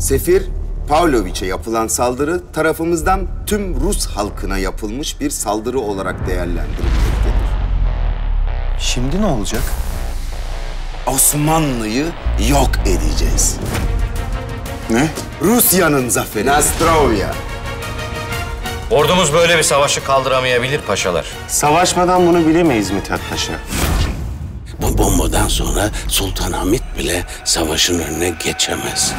Sefir Pavloviç'e yapılan saldırı tarafımızdan tüm Rus halkına yapılmış bir saldırı olarak değerlendirilmektedir. Şimdi ne olacak? Osmanlı'yı yok edeceğiz. Ne? Rusya'nın zaferi. Nastrovya. Ordumuz böyle bir savaşı kaldıramayabilir paşalar. Savaşmadan bunu bilemeyiz Mithat Paşa. Bu bombadan sonra Sultan Hamit bile savaşın önüne geçemez.